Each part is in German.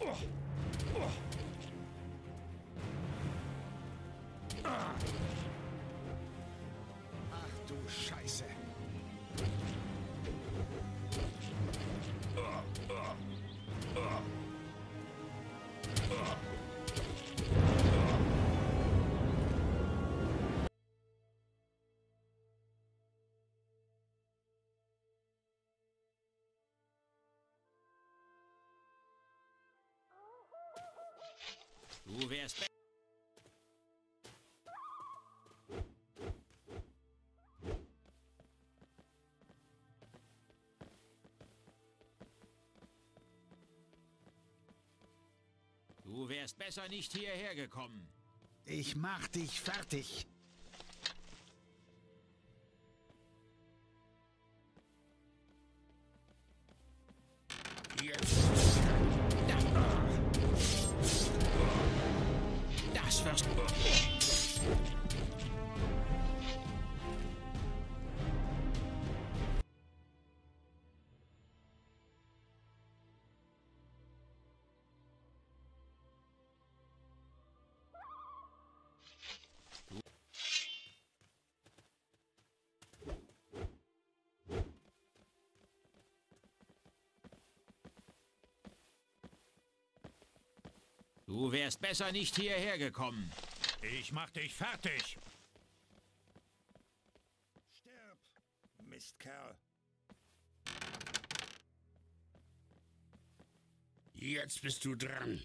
Ach Du wärst be Du wärst besser nicht hierher gekommen. Ich mach dich fertig. Wärst besser nicht hierher gekommen. Ich mach dich fertig. Stirb, Mistkerl. Jetzt bist du dran.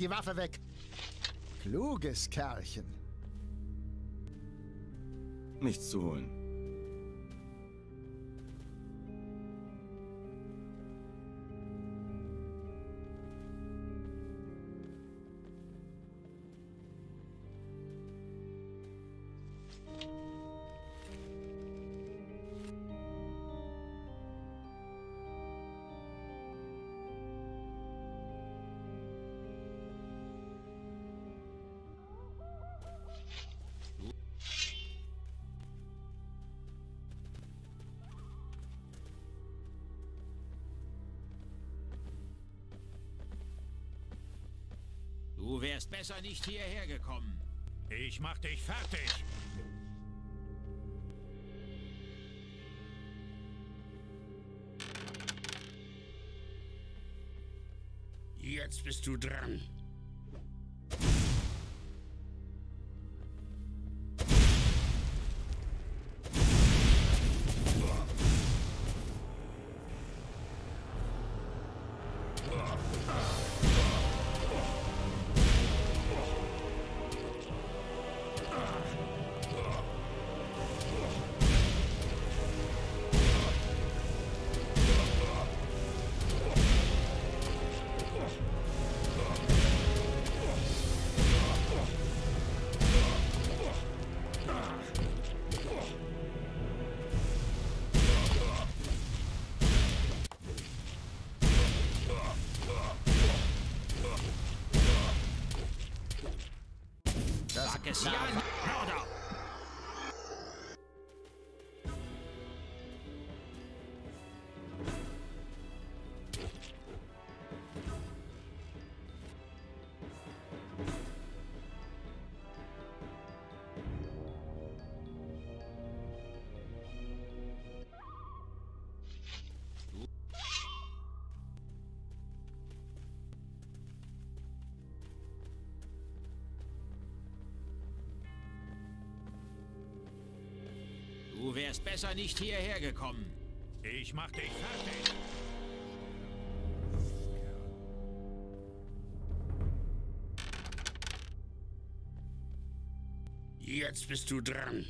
Die Waffe weg. Kluges Kerlchen. Nichts zu holen. Wärst besser nicht hierher gekommen. Ich mach dich fertig. Jetzt bist du dran. wärst besser nicht hierher gekommen. Ich mach dich fertig. Jetzt bist du dran.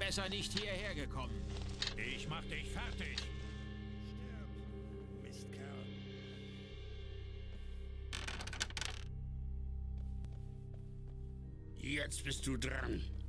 Besser nicht hierher gekommen. Ich mach dich fertig. Mistkerl. Jetzt bist du dran.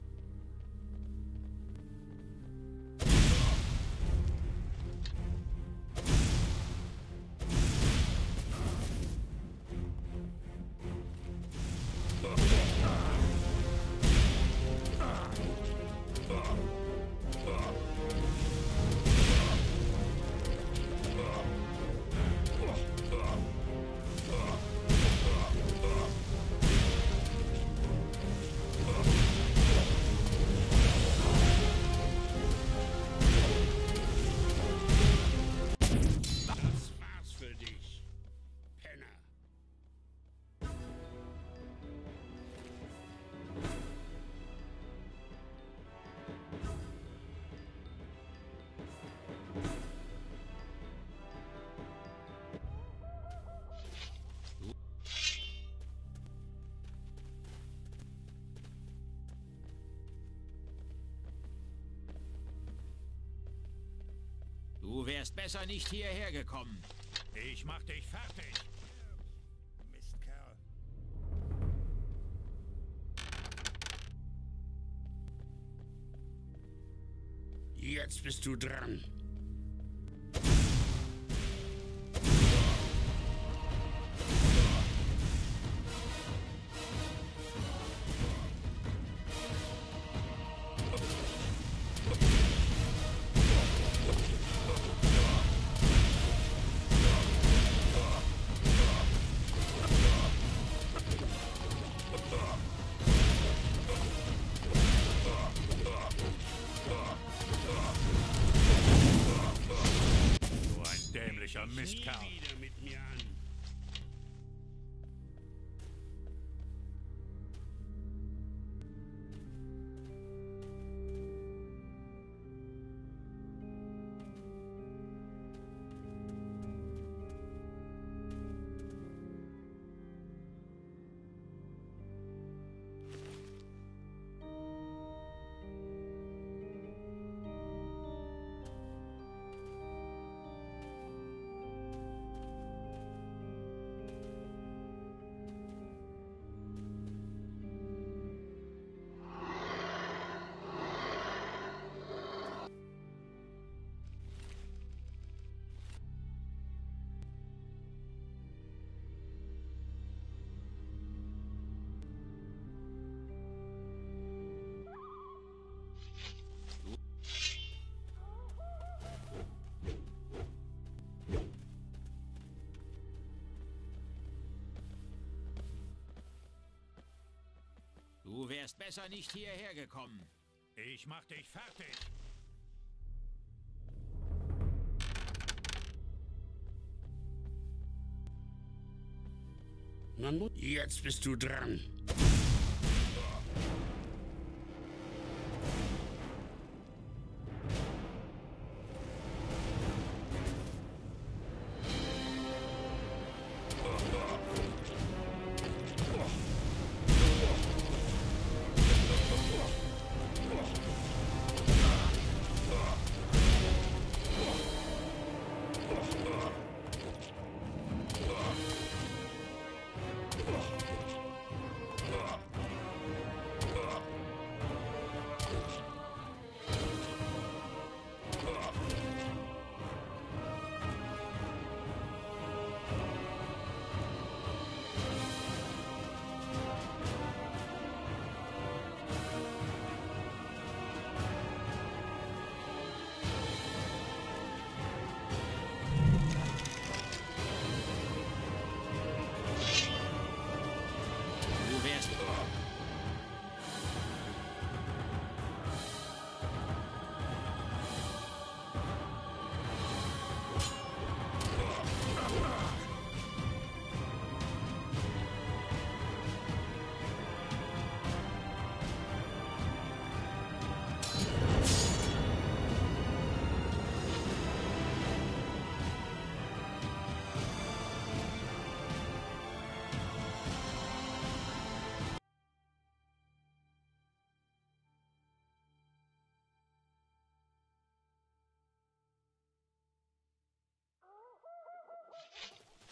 Du wärst besser nicht hierher gekommen. Ich mach dich fertig. Mistkerl. Jetzt bist du dran. Wärst besser nicht hierher gekommen. Ich mach dich fertig. Jetzt bist du dran.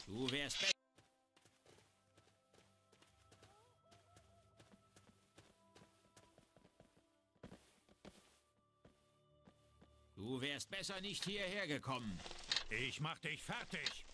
Du wärst besser. Du wärst besser nicht hierher gekommen. Ich mach dich fertig.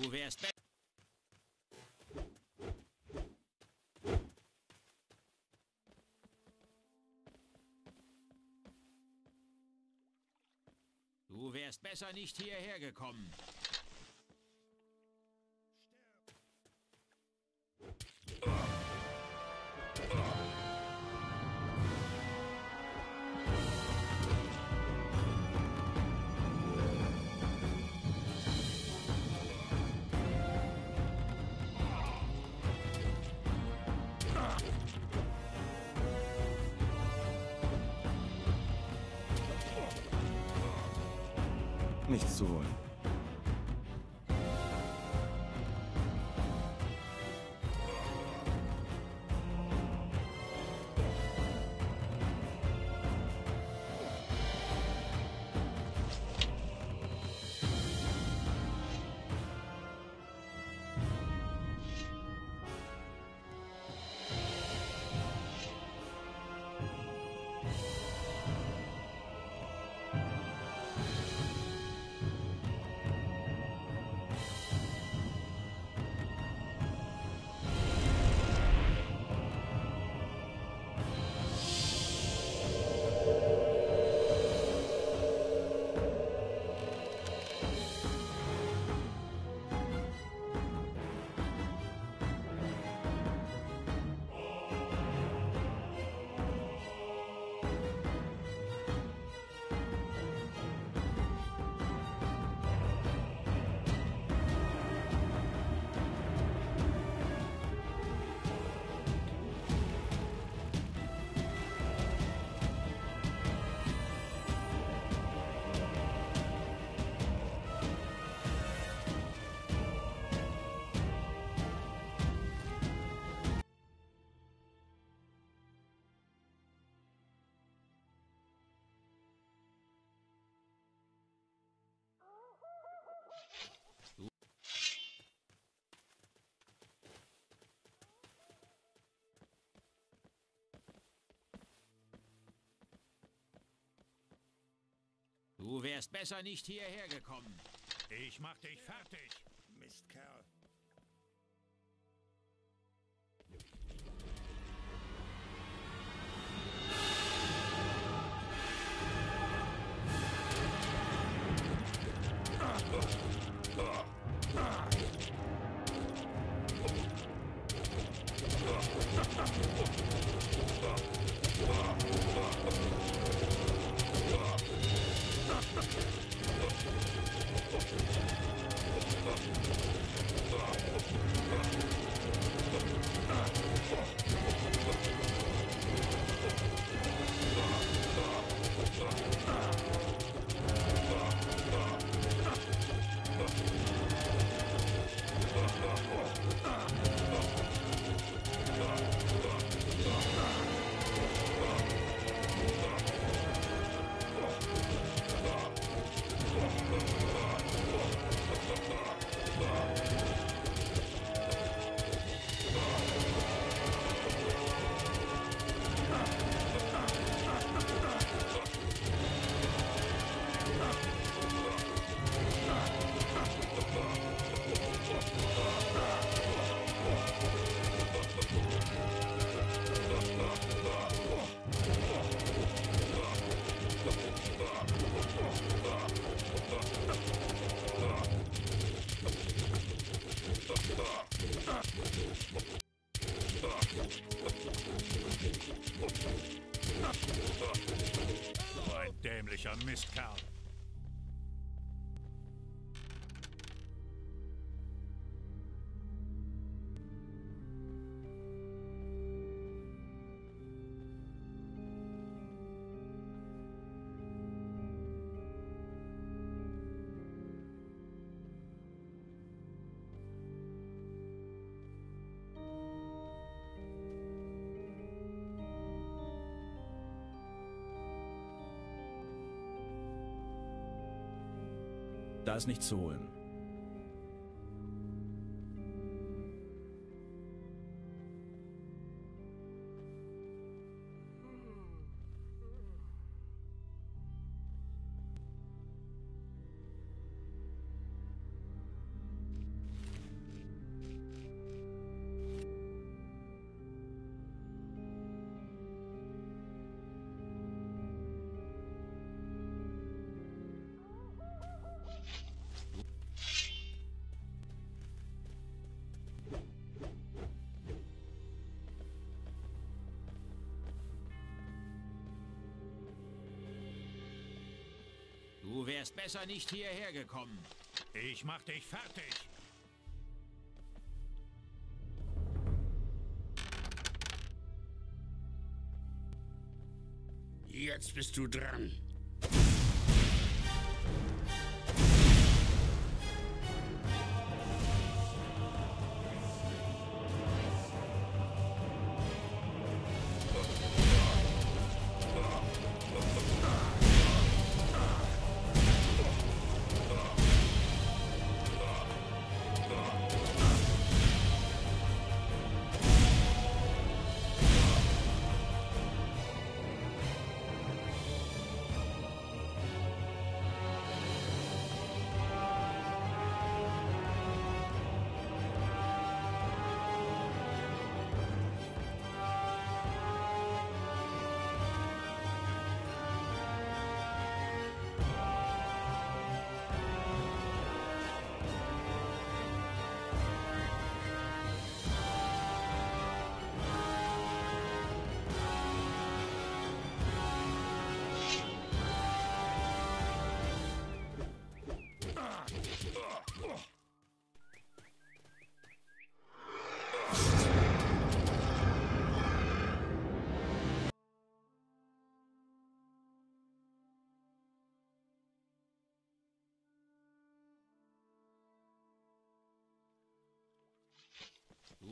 Du wärst besser. Du wärst besser nicht hierher gekommen. Du wärst besser nicht hierher gekommen. Ich mach dich fertig. Da ist nichts zu holen. Wärst besser nicht hierher gekommen. Ich mach dich fertig. Jetzt bist du dran.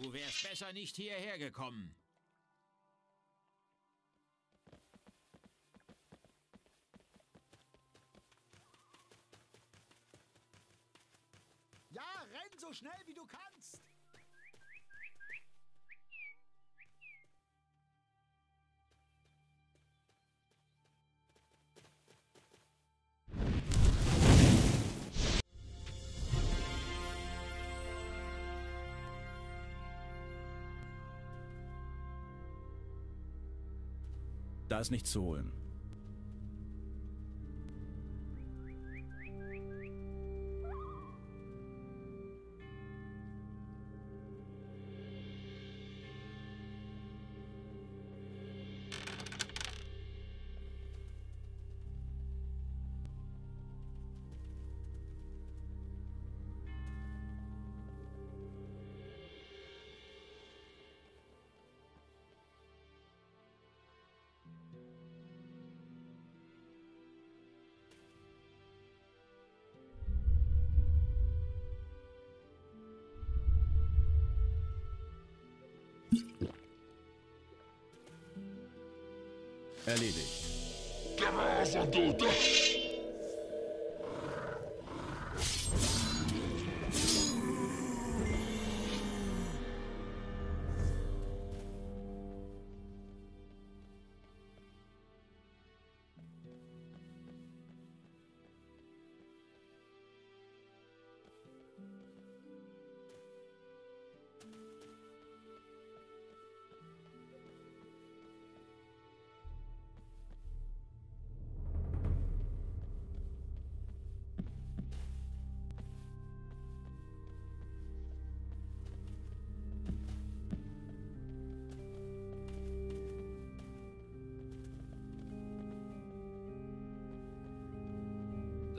Du wärst besser nicht hierher gekommen. Da ist nichts zu holen. Erledigt.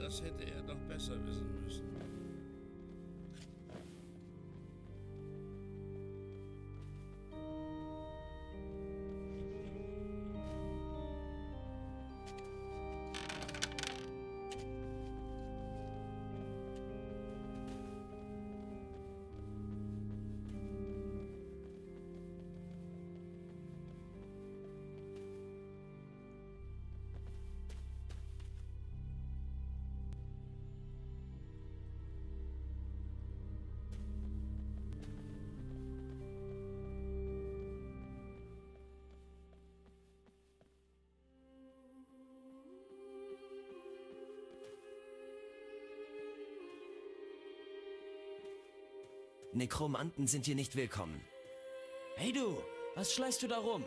Das hätte er doch besser wissen Nekromanten sind hier nicht willkommen. Hey du, was schleichst du da rum?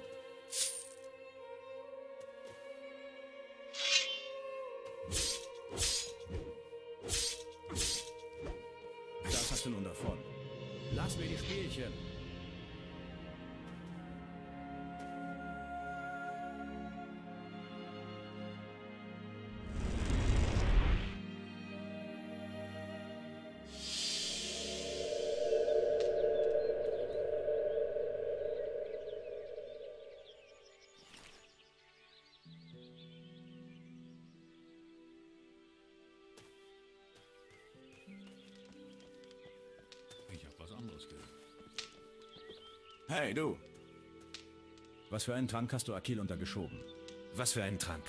Hey, du. Was für einen Trank hast du Akil untergeschoben? Was für einen Trank?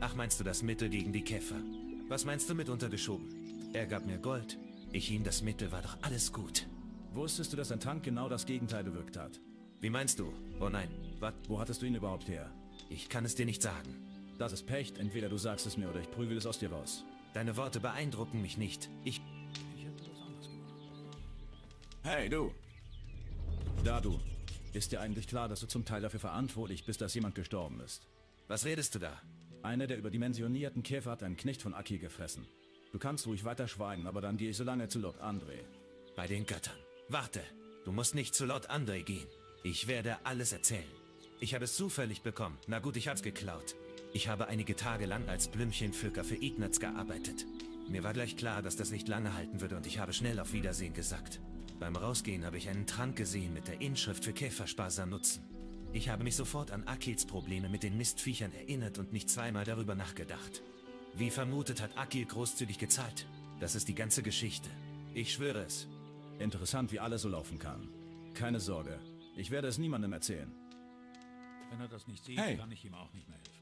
Ach, meinst du das Mittel gegen die Käfer? Was meinst du mit untergeschoben? Er gab mir Gold. Ich ihm das Mittel, war doch alles gut. Wusstest du, dass ein Trank genau das Gegenteil bewirkt hat? Wie meinst du? Oh nein, was? Wo hattest du ihn überhaupt her? Ich kann es dir nicht sagen. Das ist Pecht. Entweder du sagst es mir oder ich prügel es aus dir raus. Deine Worte beeindrucken mich nicht. Ich... Ich hätte was anderes gemacht. Hey, du. Da, du. Ist dir eigentlich klar, dass du zum Teil dafür verantwortlich bist, dass jemand gestorben ist? Was redest du da? Einer der überdimensionierten Käfer hat einen Knecht von Aki gefressen. Du kannst ruhig weiter schweigen, aber dann gehe ich so lange zu Lord André. Bei den Göttern. Warte, du musst nicht zu Lord André gehen. Ich werde alles erzählen. Ich habe es zufällig bekommen. Na gut, ich hab's geklaut. Ich habe einige Tage lang als Blümchenpflücker für Ignaz gearbeitet. Mir war gleich klar, dass das nicht lange halten würde und ich habe schnell auf Wiedersehen gesagt. Beim Rausgehen habe ich einen Trank gesehen mit der Inschrift für Käfersparsam nutzen. Ich habe mich sofort an Akils Probleme mit den Mistviechern erinnert und nicht zweimal darüber nachgedacht. Wie vermutet hat Akil großzügig gezahlt. Das ist die ganze Geschichte. Ich schwöre es. Interessant, wie alles so laufen kann. Keine Sorge. Ich werde es niemandem erzählen. Wenn er das nicht sieht, Hey. kann ich ihm auch nicht mehr helfen.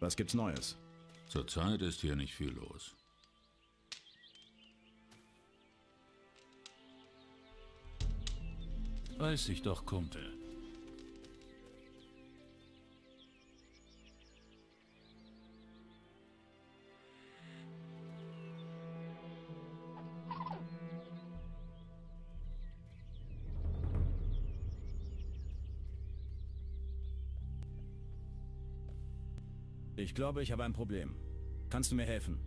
Was gibt's Neues? Zurzeit ist hier nicht viel los. Weiß ich doch, Kumpel. Ich glaube, ich habe ein Problem. Kannst du mir helfen?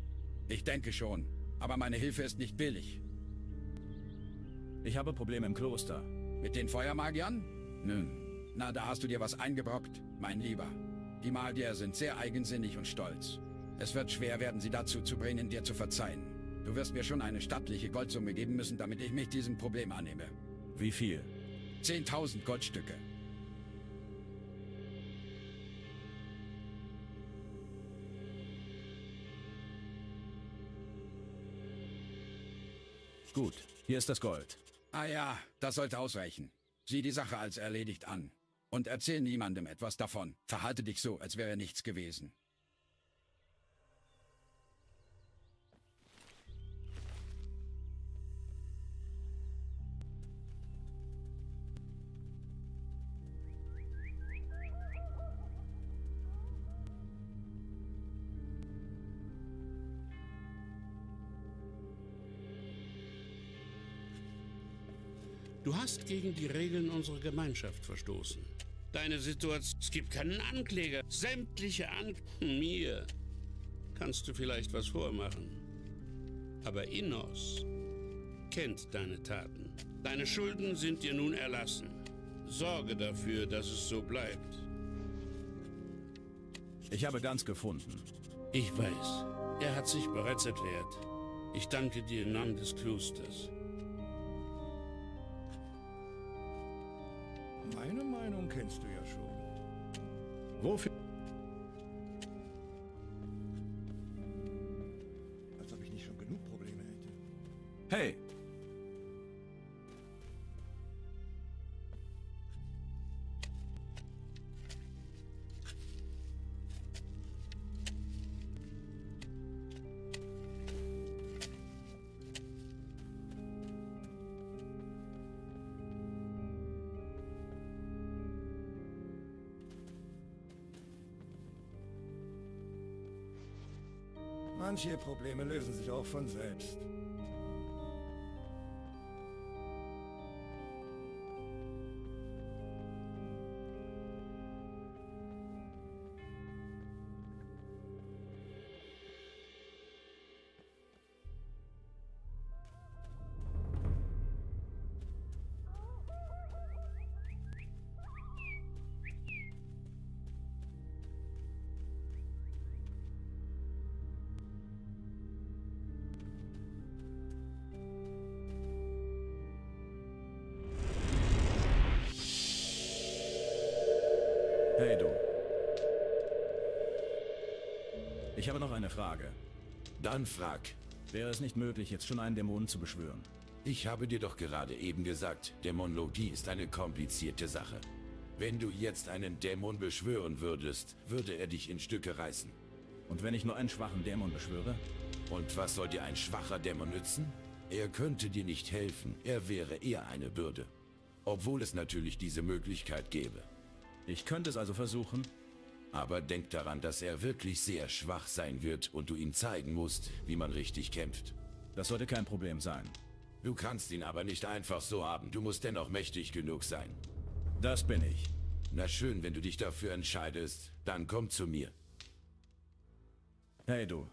Ich denke schon. Aber meine Hilfe ist nicht billig. Ich habe Probleme im Kloster. Mit den Feuermagiern? Nun, na, da hast du dir was eingebrockt, mein Lieber. Die Magier sind sehr eigensinnig und stolz. Es wird schwer werden, sie dazu zu bringen, dir zu verzeihen. Du wirst mir schon eine stattliche Goldsumme geben müssen, damit ich mich diesem Problem annehme. Wie viel? 10.000 Goldstücke. Gut, hier ist das Gold. Ah ja, das sollte ausreichen. Sieh die Sache als erledigt an. Und erzähl niemandem etwas davon. Verhalte dich so, als wäre nichts gewesen. Hast gegen die Regeln unserer Gemeinschaft verstoßen. Deine Situation. Es gibt keinen Ankläger. Sämtliche An. Mir. Kannst du vielleicht was vormachen. Aber Innos kennt deine Taten. Deine Schulden sind dir nun erlassen. Sorge dafür, dass es so bleibt. Ich habe ganz gefunden. Ich weiß. Er hat sich bereits erklärt. Ich danke dir im Namen des Klosters. Meine Meinung kennst du ja schon. Wofür? Manche Probleme lösen sich auch von selbst. Ich habe noch eine Frage. Dann frag. Wäre es nicht möglich, jetzt schon einen Dämonen zu beschwören? Ich habe dir doch gerade eben gesagt, Dämonologie ist eine komplizierte Sache. Wenn du jetzt einen Dämon beschwören würdest, würde er dich in Stücke reißen. Und wenn ich nur einen schwachen Dämon beschwöre? Und was soll dir ein schwacher Dämon nützen? Er könnte dir nicht helfen, er wäre eher eine Bürde. Obwohl es natürlich diese Möglichkeit gäbe. Ich könnte es also versuchen. Aber denk daran, dass er wirklich sehr schwach sein wird und du ihm zeigen musst, wie man richtig kämpft. Das sollte kein Problem sein. Du kannst ihn aber nicht einfach so haben. Du musst dennoch mächtig genug sein. Das bin ich. Na schön, wenn du dich dafür entscheidest, dann komm zu mir. Hey du.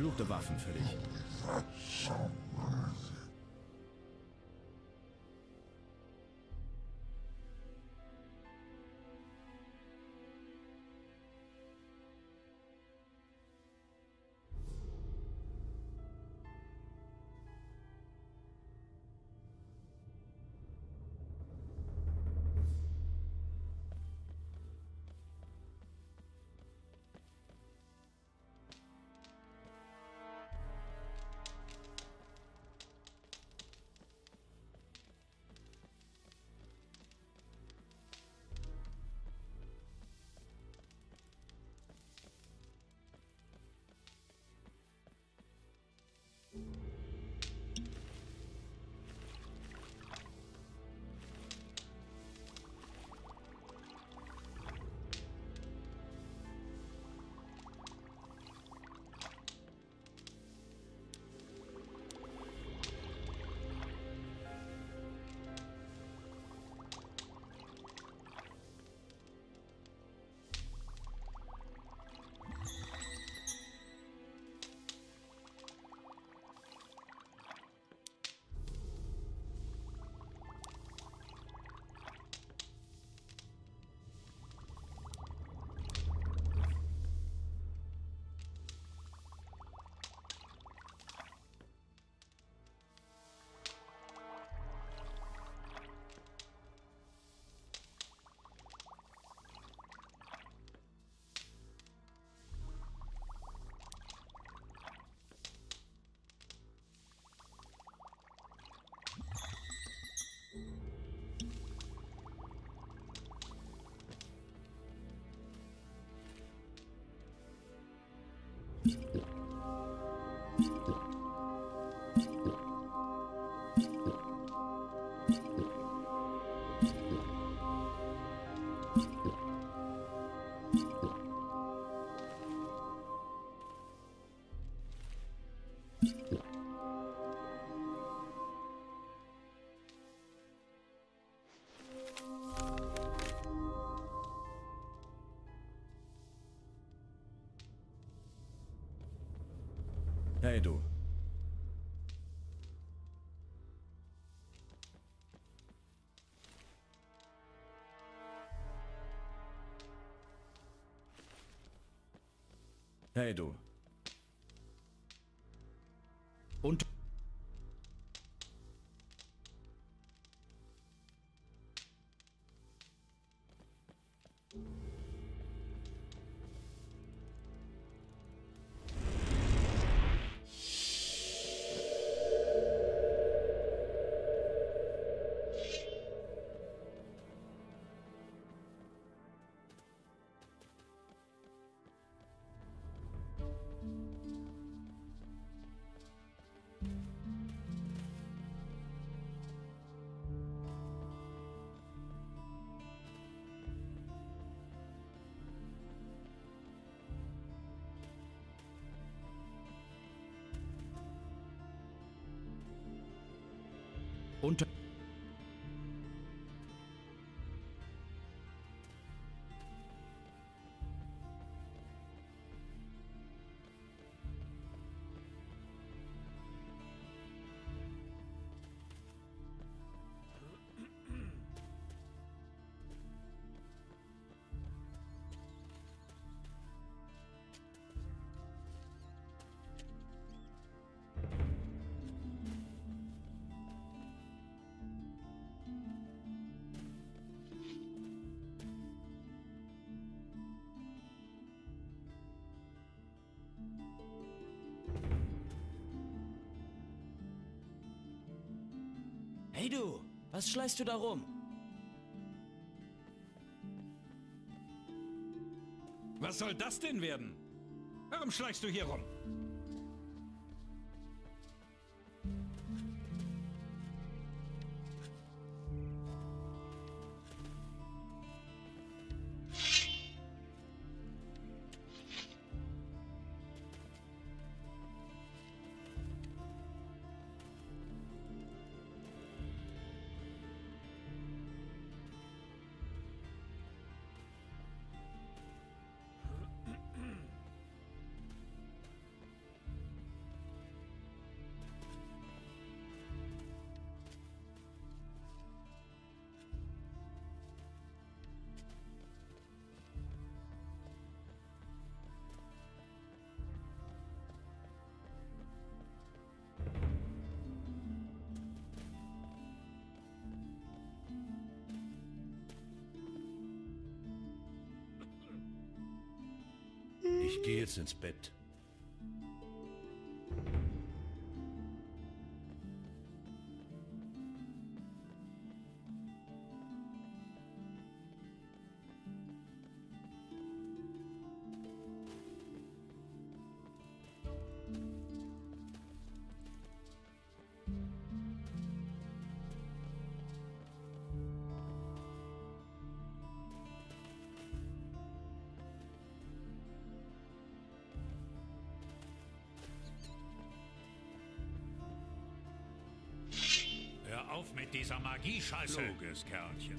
Verfluchte Waffen für dich. Hey Hey du. Und unter Hey du, was schleißt du da rum? Was soll das denn werden? Warum schleichst du hier rum? Ich gehe jetzt ins Bett. Magie-Scheiße. Kluges Kerlchen.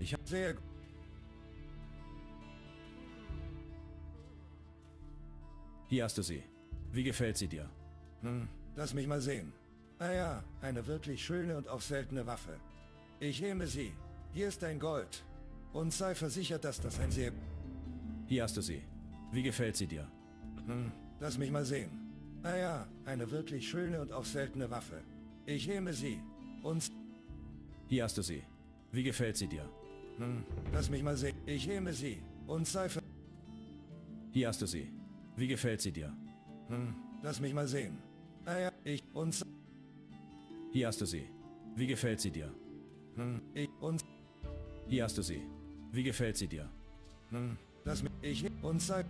Ich hab sehr... Hier hast du sie. Wie gefällt sie dir? Hm, lass mich mal sehen. Ah ja, eine wirklich schöne und auch seltene Waffe. Ich nehme sie. Hier ist dein Gold. Und sei versichert, dass das ein sehr... Hier hast du sie. Wie gefällt sie dir? Hm, lass mich mal sehen. Ah ja, eine wirklich schöne und auch seltene Waffe. Ich nehme sie. Und... Hier hast du sie. Wie gefällt sie dir? Hm, lass mich mal sehen. Ich nehme sie. Und sei ver... Hier hast du sie. Wie gefällt sie dir? Hm, lass mich mal sehen. Ah ja, ich... Und... Hier hast du sie. Wie gefällt sie dir? Hm, ich... Und... Hier hast du sie. Wie gefällt sie dir? Hm, lass mich... Ich... Und sei...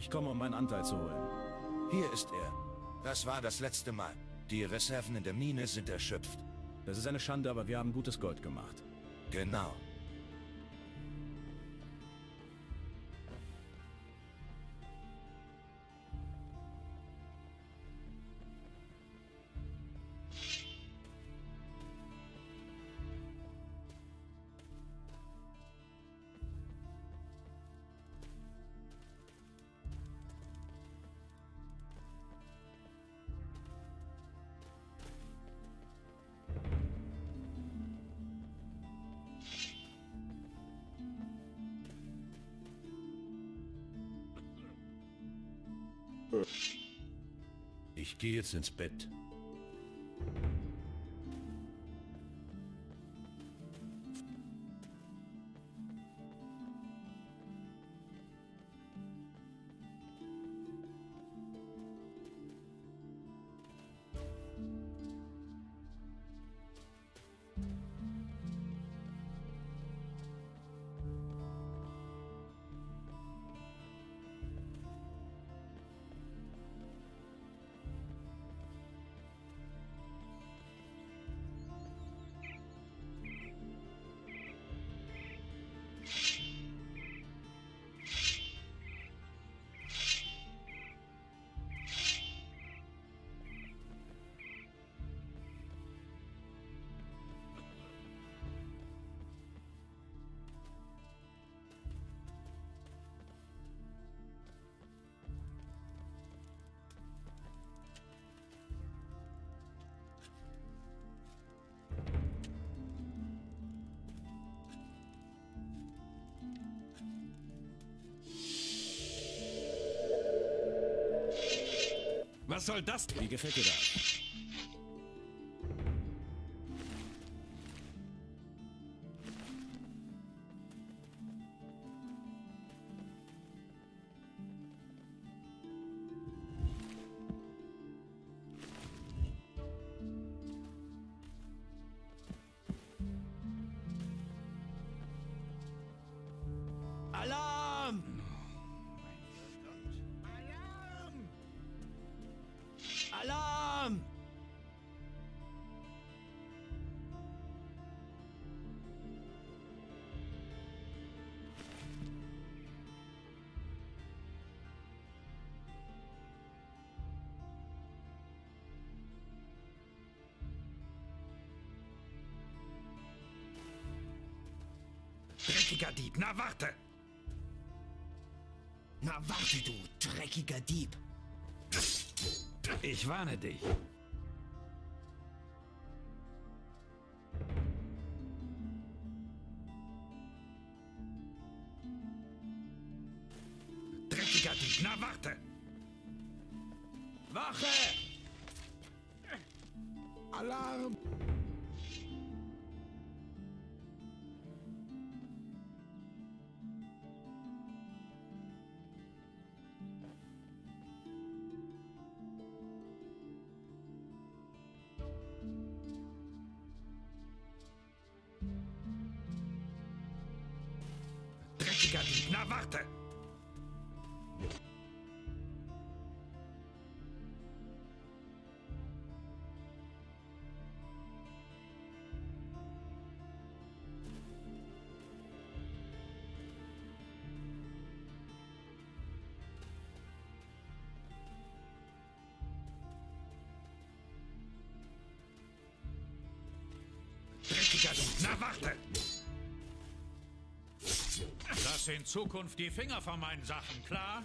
Ich komme, um meinen Anteil zu holen. Hier ist er. Das war das letzte Mal. Die Reserven in der Mine sind erschöpft. Das ist eine Schande, aber wir haben gutes Gold gemacht. Genau. Gehe jetzt ins Bett. Was soll das? Wie gefällt dir das? Du dreckiger Dieb! Ich warne dich. Dreckiger Dieb, na warte! Lass in Zukunft die Finger von meinen Sachen, klar?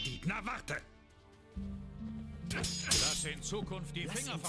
Dieb, na warte! Lass in Zukunft die Lass Finger in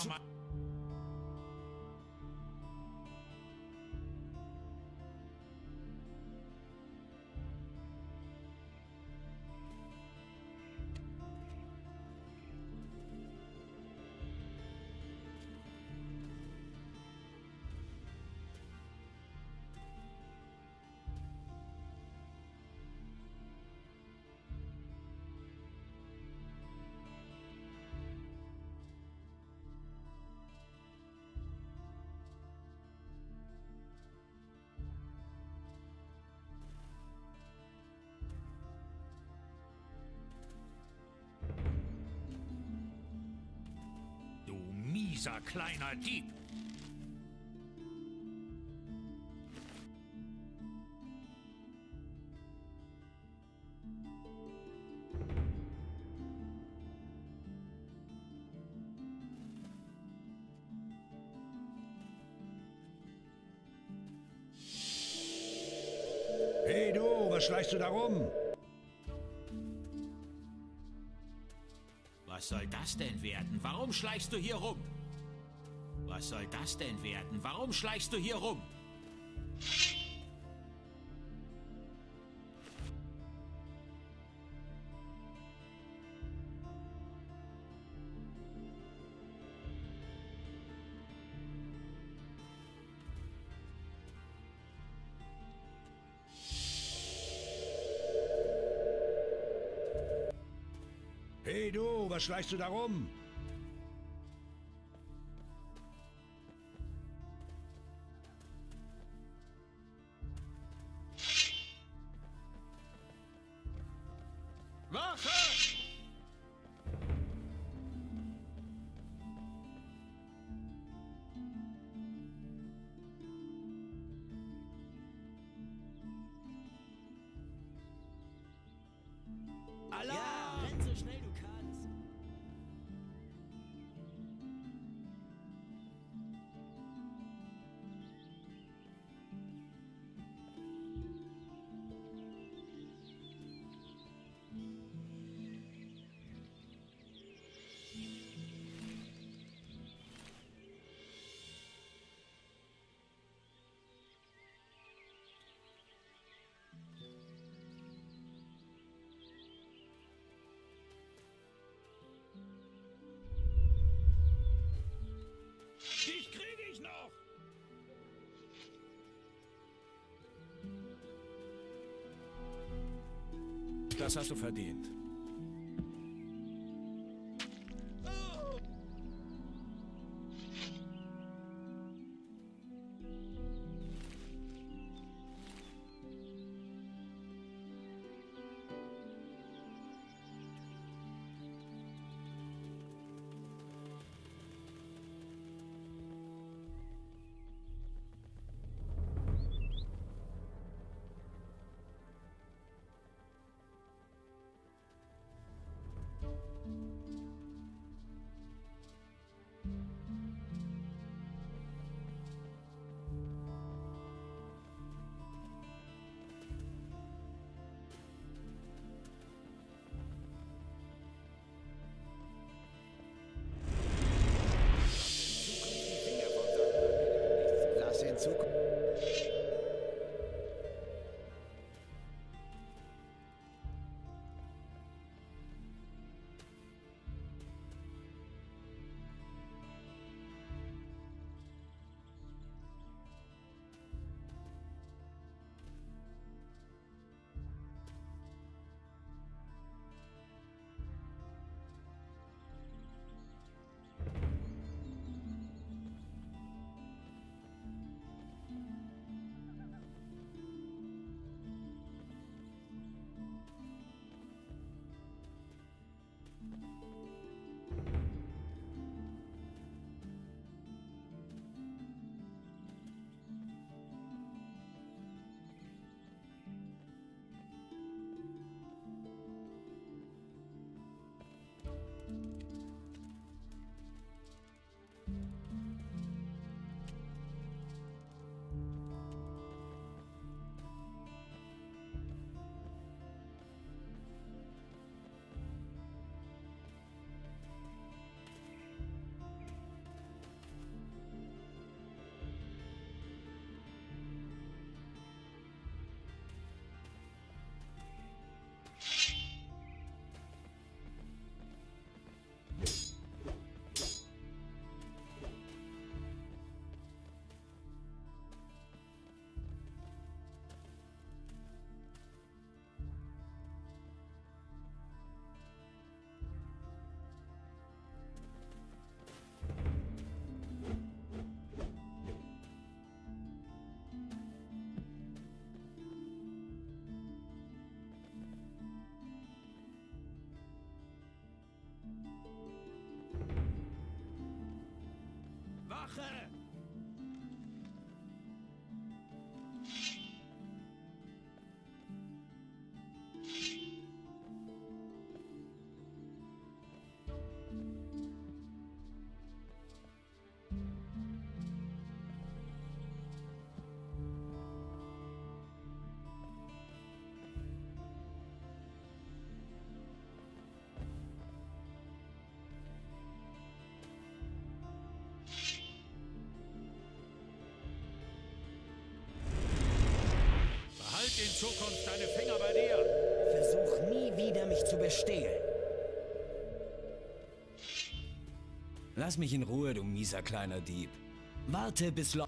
kleiner Dieb! Hey du, was schleichst du da rum? Was soll das denn werden? Warum schleichst du hier rum? Was soll das denn werden? Warum schleichst du hier rum? Hey du, was schleichst du da rum? Das hast du verdient. Lass in Zukunft deine Finger bei dir. Versuch nie wieder, mich zu bestehlen. Lass mich in Ruhe, du mieser kleiner Dieb. Warte, bis Lo...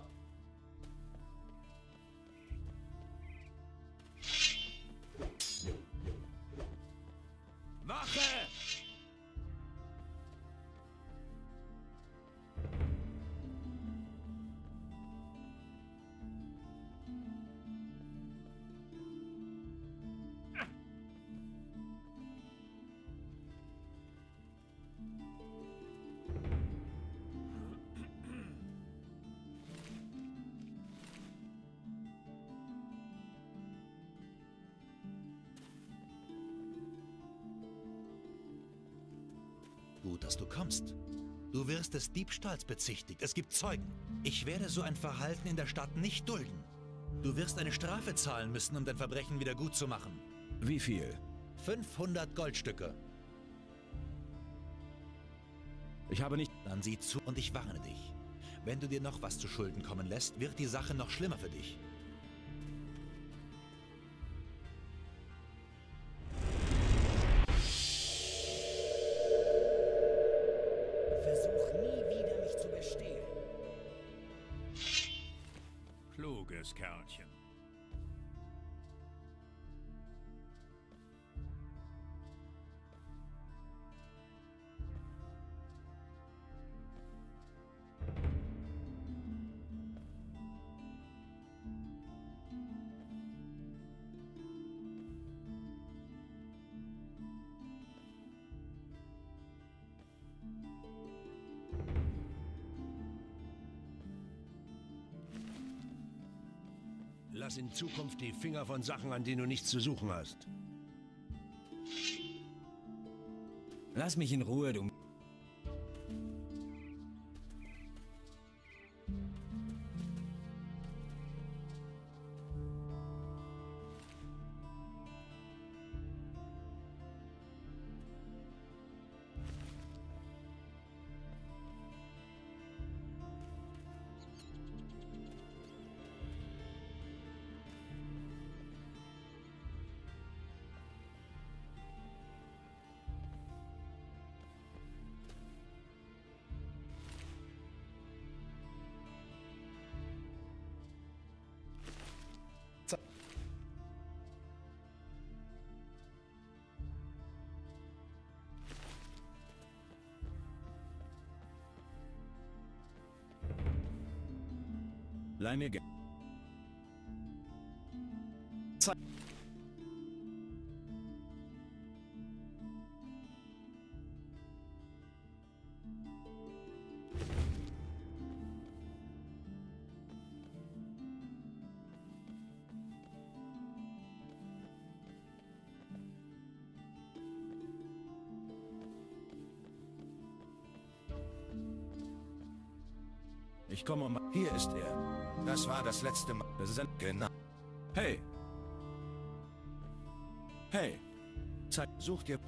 dass du kommst. Du wirst des Diebstahls bezichtigt. Es gibt Zeugen. Ich werde so ein Verhalten in der Stadt nicht dulden. Du wirst eine Strafe zahlen müssen, um dein Verbrechen wieder gut zu machen. Wie viel? 500 Goldstücke. Ich habe nicht... Dann sieh zu und ich warne dich. Wenn du dir noch was zu Schulden kommen lässt, wird die Sache noch schlimmer für dich. Lass in Zukunft die Finger von Sachen, an denen du nichts zu suchen hast. Lass mich in Ruhe, du... Leih mir Geld. Ich komme um... Hier ist er. Das war das letzte Mal. Das ist ein... Genau. Hey! Hey! Zeit. Such dir...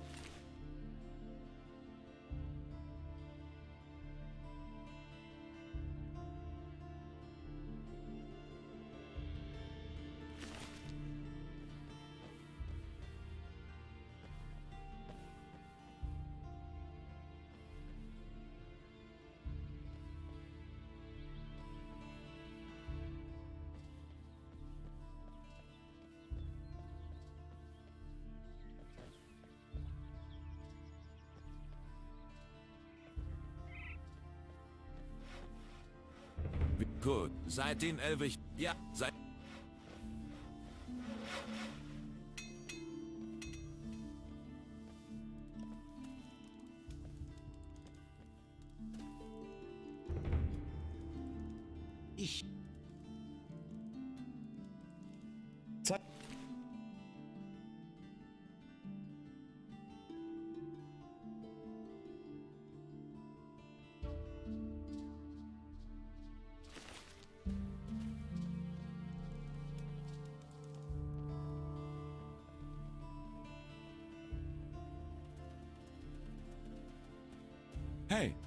seit den Elwig... Ja, seit... Hey!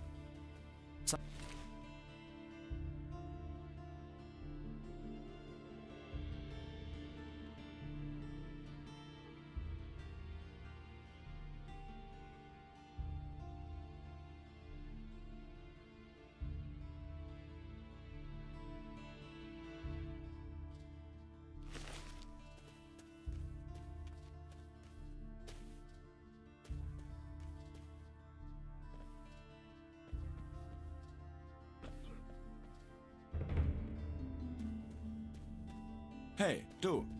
Hey, du!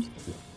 Yeah.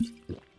Yeah.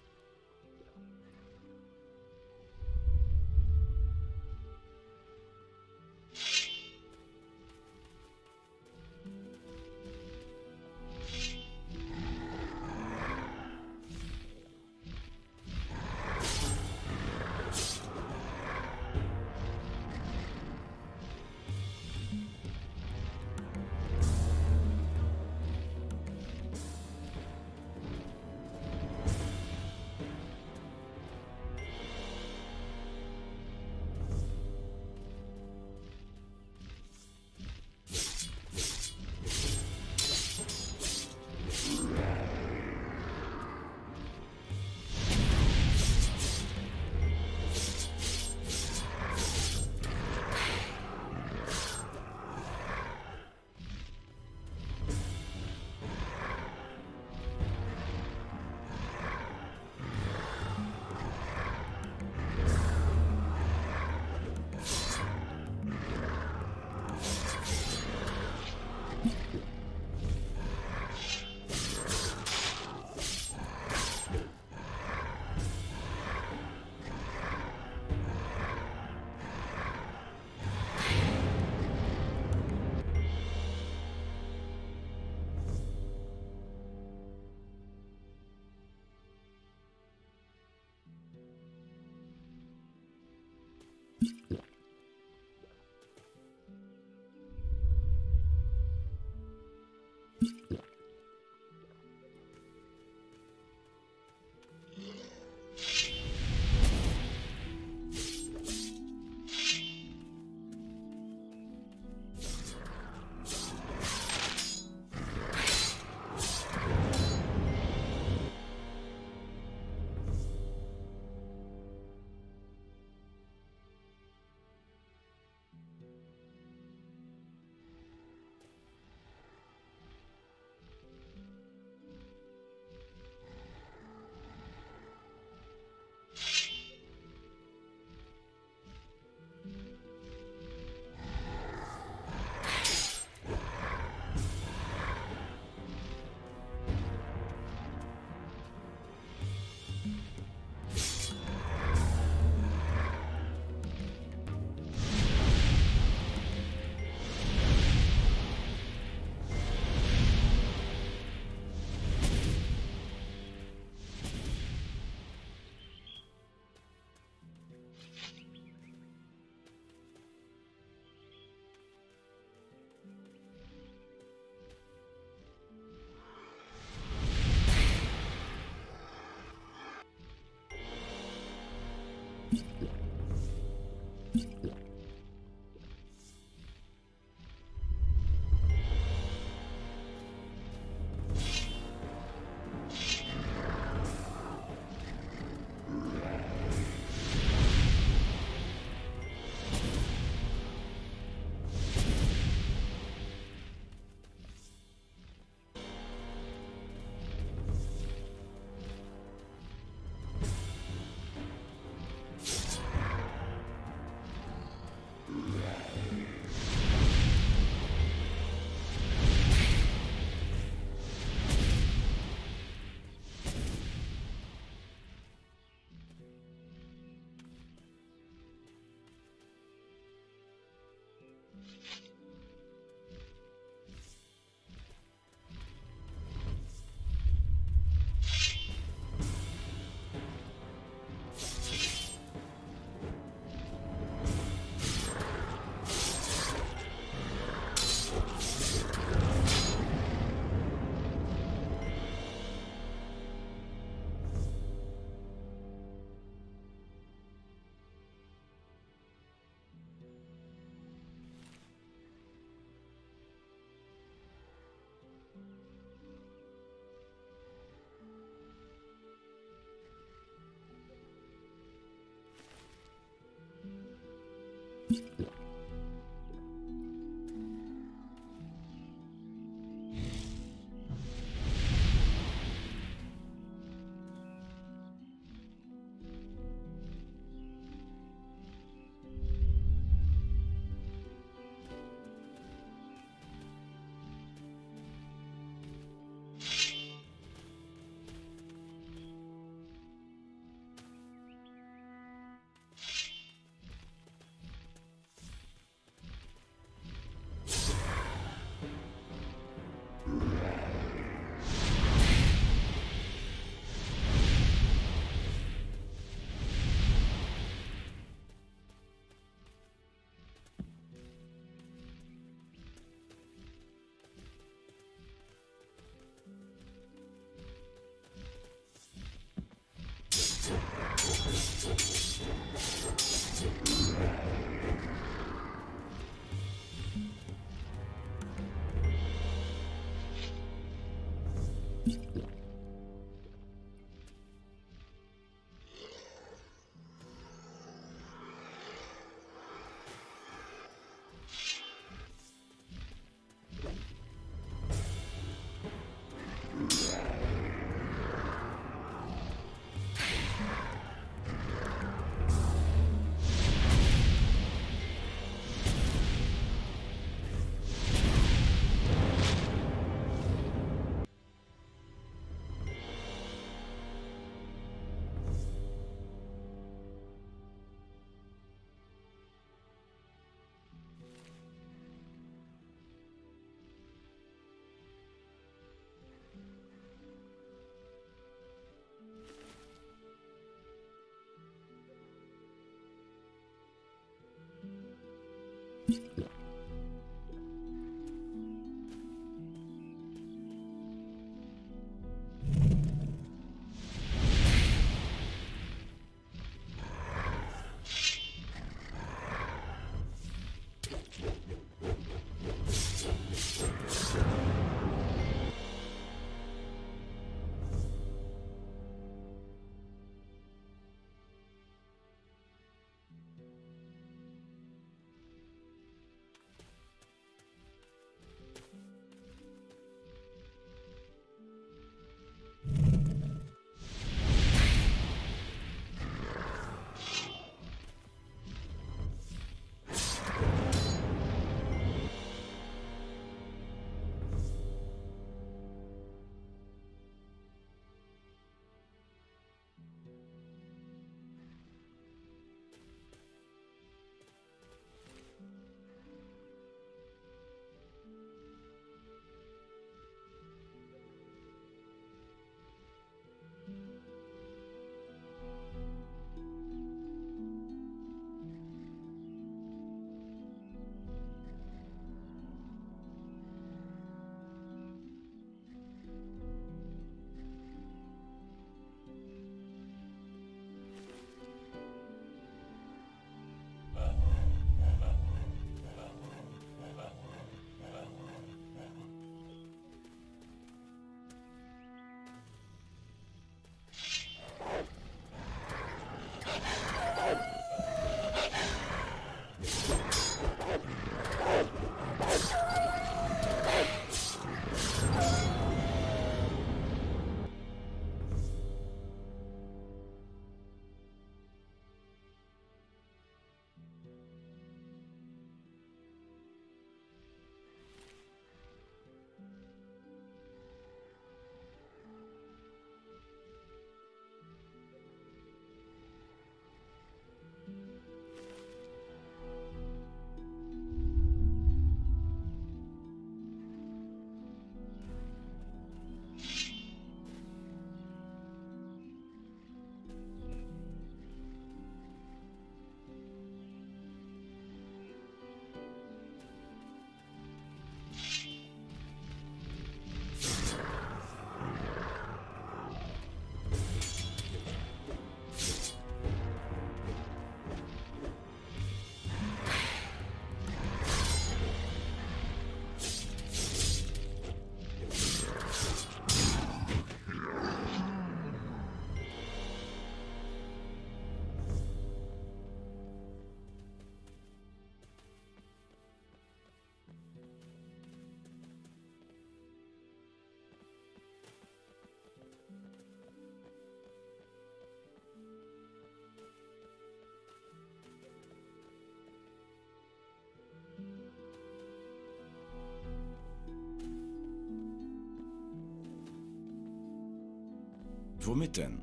Womit denn?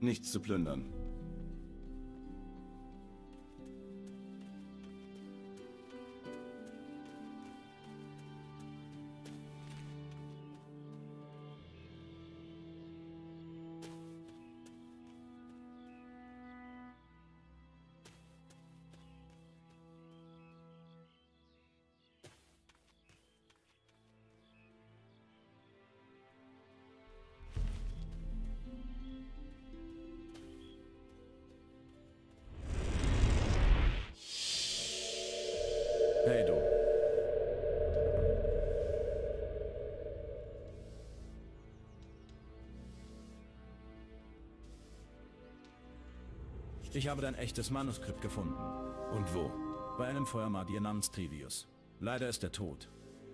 Nichts zu plündern. Ich habe dein echtes Manuskript gefunden. Und wo? Bei einem Feuermagier namens Trivius. Leider ist er tot.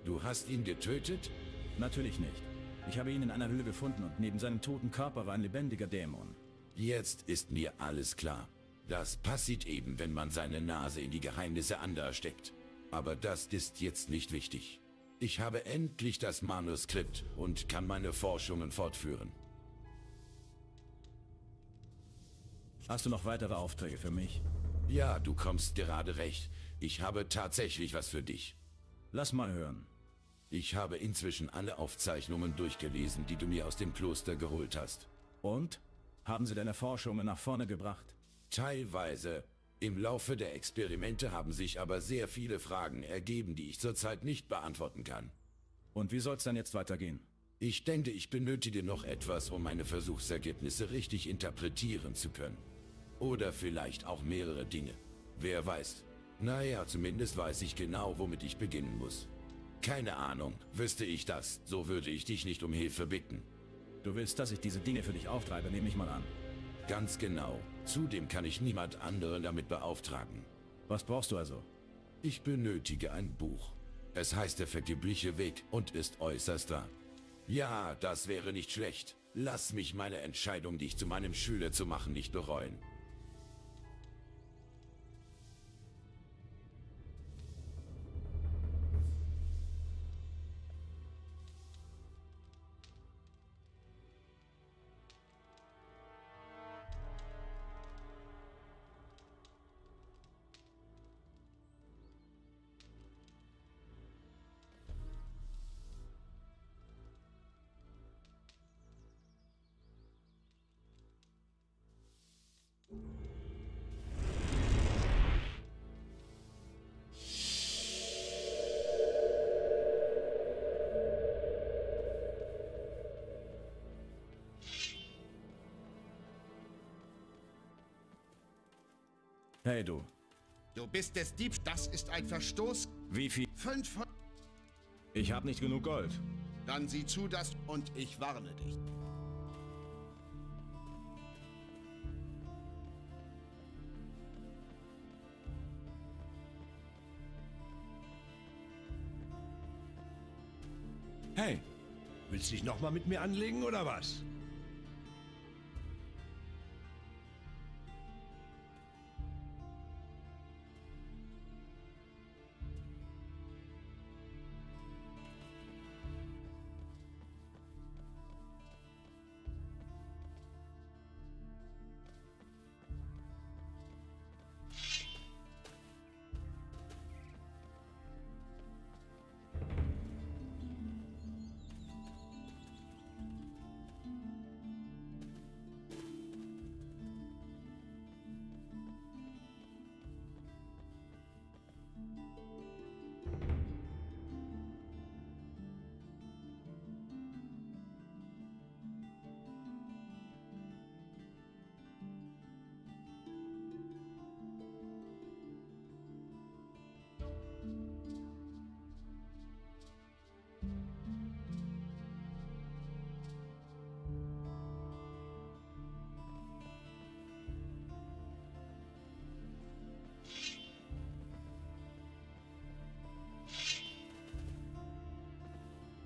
Du hast ihn getötet? Natürlich nicht. Ich habe ihn in einer Höhle gefunden und neben seinem toten Körper war ein lebendiger Dämon. Jetzt ist mir alles klar. Das passiert eben, wenn man seine Nase in die Geheimnisse anderer steckt. Aber das ist jetzt nicht wichtig. Ich habe endlich das Manuskript und kann meine Forschungen fortführen. Hast du noch weitere Aufträge für mich? Ja, du kommst gerade recht. Ich habe tatsächlich was für dich. Lass mal hören. Ich habe inzwischen alle Aufzeichnungen durchgelesen, die du mir aus dem Kloster geholt hast. Und? Haben sie deine Forschungen nach vorne gebracht? Teilweise. Im Laufe der Experimente haben sich aber sehr viele Fragen ergeben, die ich zurzeit nicht beantworten kann. Und wie soll's dann jetzt weitergehen? Ich denke, ich benötige noch etwas, um meine Versuchsergebnisse richtig interpretieren zu können. Oder vielleicht auch mehrere Dinge. Wer weiß. Naja, zumindest weiß ich genau, womit ich beginnen muss. Keine Ahnung. Wüsste ich das, so würde ich dich nicht um Hilfe bitten. Du willst, dass ich diese Dinge für dich auftreibe, nehme ich mal an. Ganz genau. Zudem kann ich niemand anderen damit beauftragen. Was brauchst du also? Ich benötige ein Buch. Es heißt Der vergebliche Weg und ist äußerst wahr. Ja, das wäre nicht schlecht. Lass mich meine Entscheidung, dich zu meinem Schüler zu machen, nicht bereuen. Hey du. Du bist des Diebs. Das ist ein Verstoß. Wie viel? Fünf von... Ich habe nicht genug Gold. Dann sieh zu, dass... Und ich warne dich. Hey, willst du dich nochmal mit mir anlegen oder was?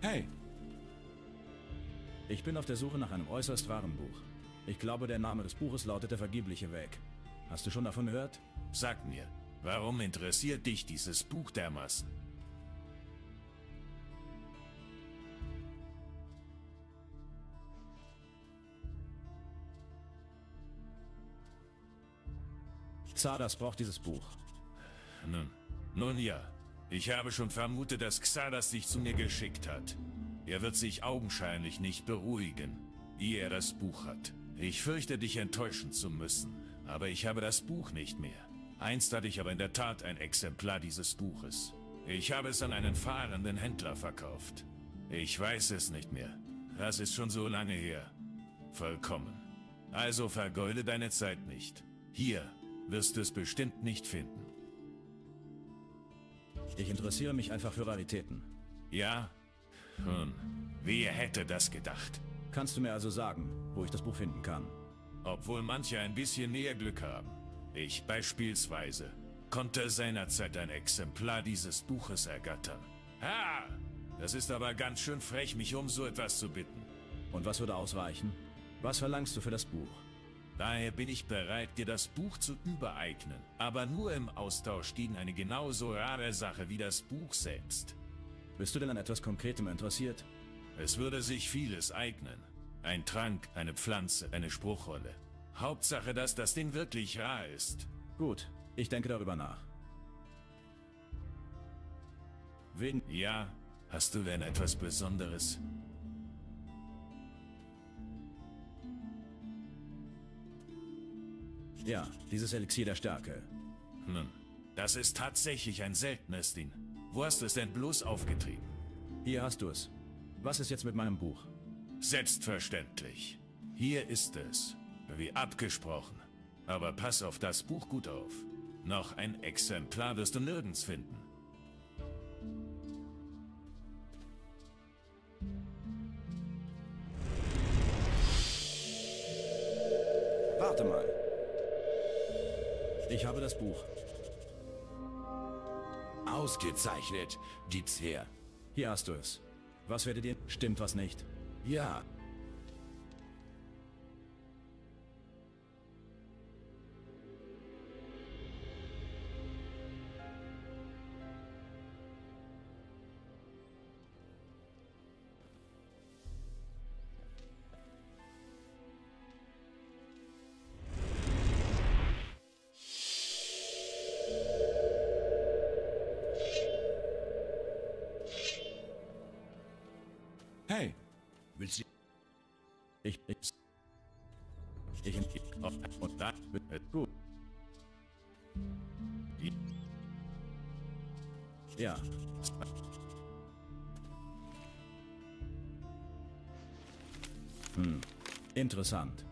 Hey! Ich bin auf der Suche nach einem äußerst wahren Buch. Ich glaube, der Name des Buches lautet Der vergebliche Weg. Hast du schon davon gehört? Sag mir, warum interessiert dich dieses Buch dermaßen? Zardas braucht dieses Buch. Nun, nun ja, ich habe schon vermutet, dass Xardas dich zu mir geschickt hat. Er wird sich augenscheinlich nicht beruhigen, wie er das Buch hat. Ich fürchte, dich enttäuschen zu müssen, aber ich habe das Buch nicht mehr. Einst hatte ich aber in der Tat ein Exemplar dieses Buches. Ich habe es an einen fahrenden Händler verkauft. Ich weiß es nicht mehr. Das ist schon so lange her. Vollkommen. Also vergeude deine Zeit nicht. Hier wirst du es bestimmt nicht finden. Ich interessiere mich einfach für Raritäten. Ja? Nun, wer hätte das gedacht? Kannst du mir also sagen, wo ich das Buch finden kann? Obwohl manche ein bisschen mehr Glück haben. Ich beispielsweise konnte seinerzeit ein Exemplar dieses Buches ergattern. Ha! Das ist aber ganz schön frech, mich um so etwas zu bitten. Und was würde ausreichen? Was verlangst du für das Buch? Daher bin ich bereit, dir das Buch zu übereignen, aber nur im Austausch gegen eine genauso rare Sache wie das Buch selbst. Bist du denn an etwas Konkretem interessiert? Es würde sich vieles eignen. Ein Trank, eine Pflanze, eine Spruchrolle. Hauptsache, dass das Ding wirklich rar ist. Gut, ich denke darüber nach. Wen? Ja, hast du denn etwas Besonderes? Ja, dieses Elixier der Stärke. Nun, das ist tatsächlich ein seltenes Ding. Wo hast du es denn bloß aufgetrieben? Hier hast du es. Was ist jetzt mit meinem Buch? Selbstverständlich. Hier ist es. Wie abgesprochen. Aber pass auf das Buch gut auf. Noch ein Exemplar wirst du nirgends finden. Warte mal. Ich habe das Buch. Ausgezeichnet. Gib's her. Hier hast du es. Was werdet ihr? Stimmt was nicht? Ja. Interessant.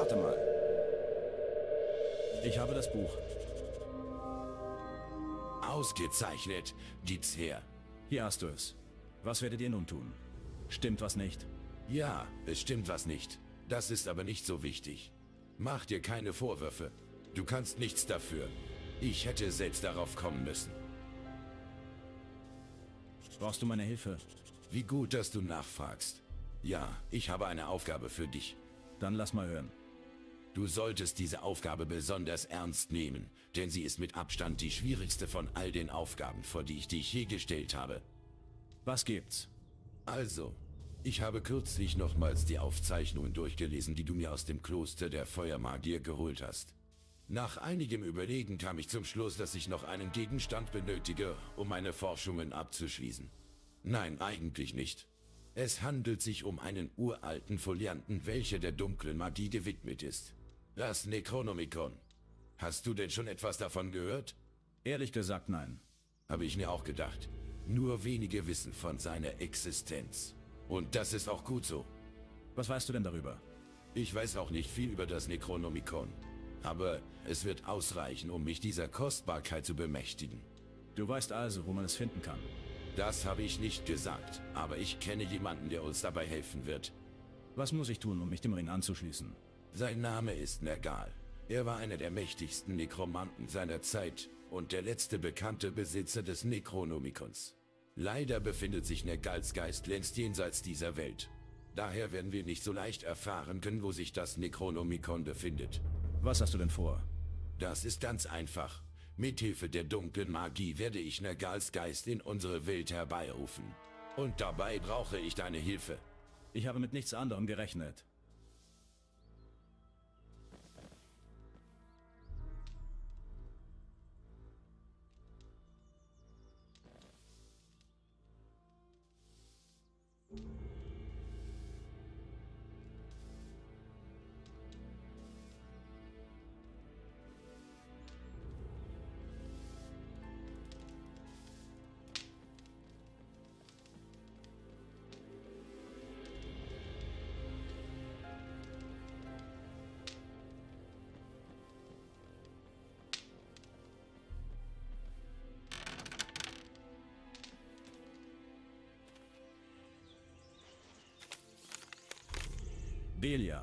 Warte mal. Ich habe das Buch. Ausgezeichnet. Gib's her. Hier hast du es. Was werdet ihr nun tun? Stimmt was nicht? Ja, es stimmt was nicht. Das ist aber nicht so wichtig. Mach dir keine Vorwürfe. Du kannst nichts dafür. Ich hätte selbst darauf kommen müssen. Brauchst du meine Hilfe? Wie gut, dass du nachfragst. Ja, ich habe eine Aufgabe für dich. Dann lass mal hören. Du solltest diese Aufgabe besonders ernst nehmen, denn sie ist mit Abstand die schwierigste von all den Aufgaben, vor die ich dich je gestellt habe. Was gibt's? Also, ich habe kürzlich nochmals die Aufzeichnungen durchgelesen, die du mir aus dem Kloster der Feuermagier geholt hast. Nach einigem Überlegen kam ich zum Schluss, dass ich noch einen Gegenstand benötige, um meine Forschungen abzuschließen. Nein, eigentlich nicht. Es handelt sich um einen uralten Folianten, welcher der dunklen Magie gewidmet ist. Das Necronomicon. Hast du denn schon etwas davon gehört? Ehrlich gesagt, nein. Habe ich mir auch gedacht. Nur wenige wissen von seiner Existenz. Und das ist auch gut so. Was weißt du denn darüber? Ich weiß auch nicht viel über das Necronomicon. Aber es wird ausreichen, um mich dieser Kostbarkeit zu bemächtigen. Du weißt also, wo man es finden kann. Das habe ich nicht gesagt, aber ich kenne jemanden, der uns dabei helfen wird. Was muss ich tun, um mich dem Ring anzuschließen? Sein Name ist Nergal. Er war einer der mächtigsten Nekromanten seiner Zeit und der letzte bekannte Besitzer des Necronomicons. Leider befindet sich Nergals Geist längst jenseits dieser Welt. Daher werden wir nicht so leicht erfahren können, wo sich das Necronomicon befindet. Was hast du denn vor? Das ist ganz einfach. Mithilfe der dunklen Magie werde ich Nergals Geist in unsere Welt herbeirufen. Und dabei brauche ich deine Hilfe. Ich habe mit nichts anderem gerechnet. Australia.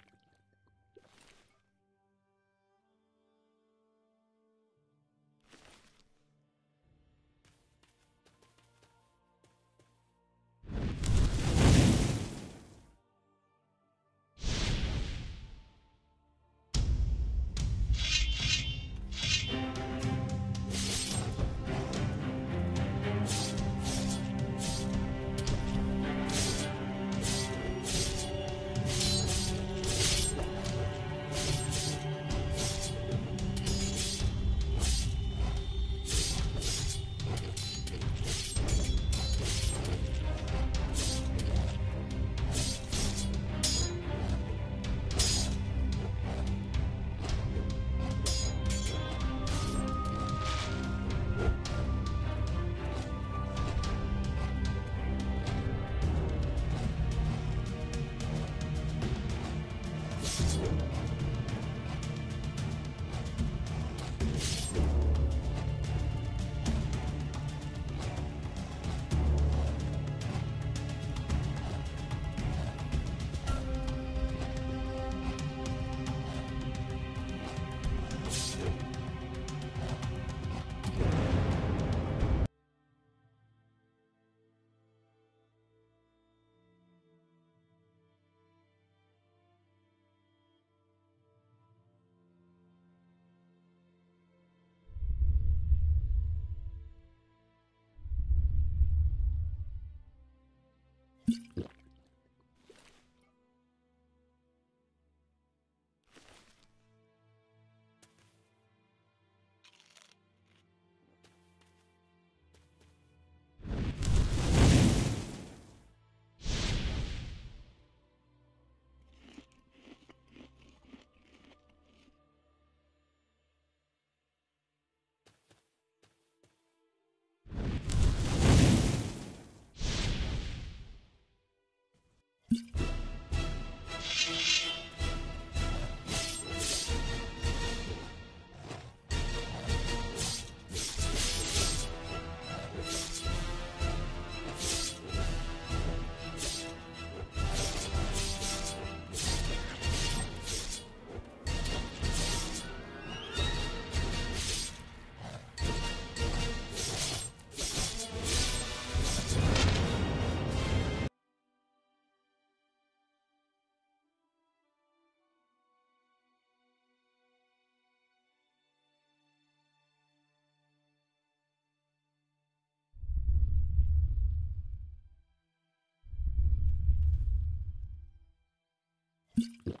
Yeah.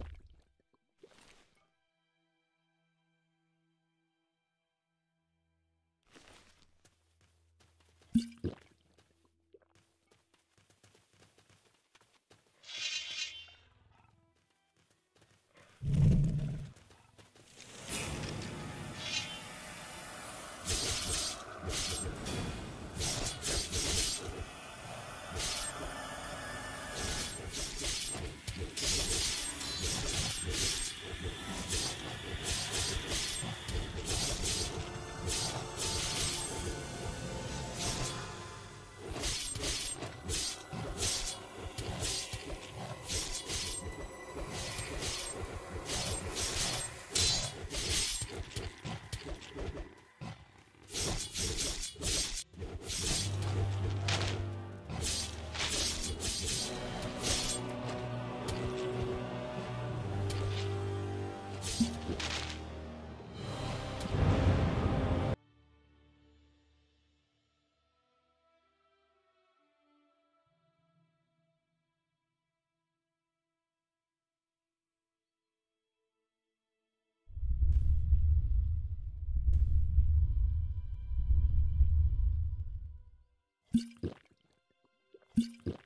Thank you.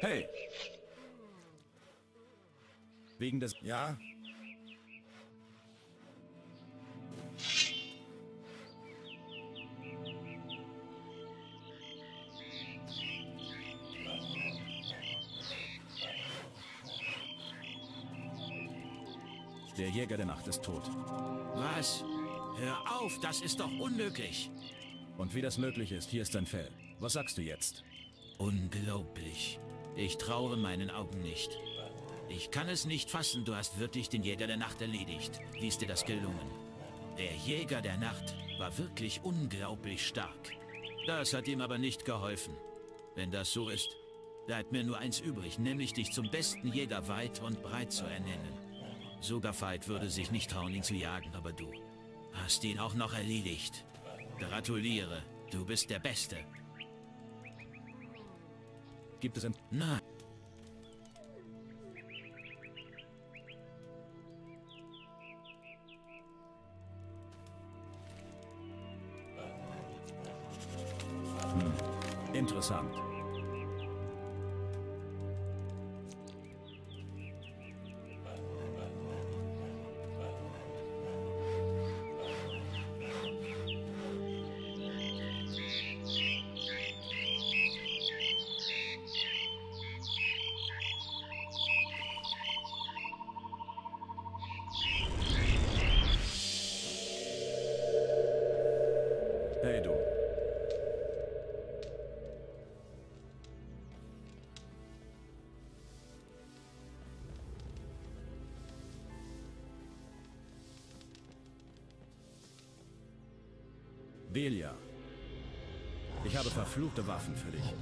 Hey! Wegen des... Ja? Der Jäger der Nacht ist tot. Was? Hör auf, das ist doch unmöglich. Und wie das möglich ist, hier ist sein Fell. Was sagst du jetzt? Unglaublich. Ich traue meinen Augen nicht. Ich kann es nicht fassen, du hast wirklich den Jäger der Nacht erledigt. Wie ist dir das gelungen? Der Jäger der Nacht war wirklich unglaublich stark. Das hat ihm aber nicht geholfen. Wenn das so ist, bleibt mir nur eins übrig, nämlich dich zum besten Jäger weit und breit zu ernennen. Sogar Veit würde sich nicht trauen, ihn zu jagen, aber du hast ihn auch noch erledigt. Gratuliere, du bist der Beste. Gibt es ein... Nein. Verfluchte Waffen für dich.